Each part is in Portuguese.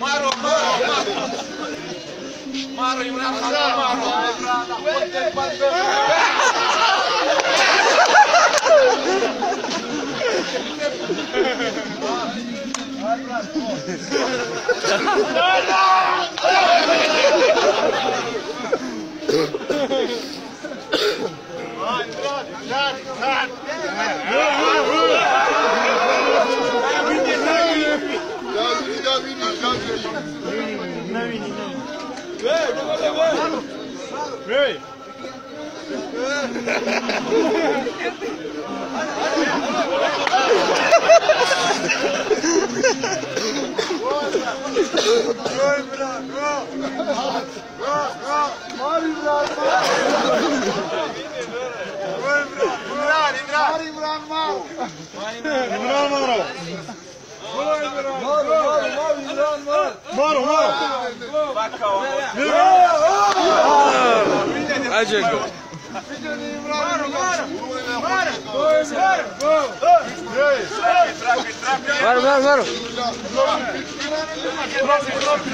مارو مارو يونان خلاص مارو Hadi, hadi, hadi. Vem! Imran Imran Imran Imran maro, maro. Ah, ah, ah, ah, ah,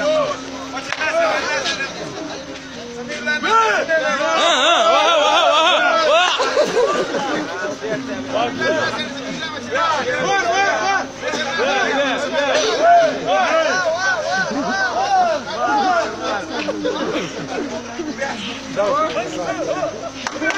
ah. Não. não, não.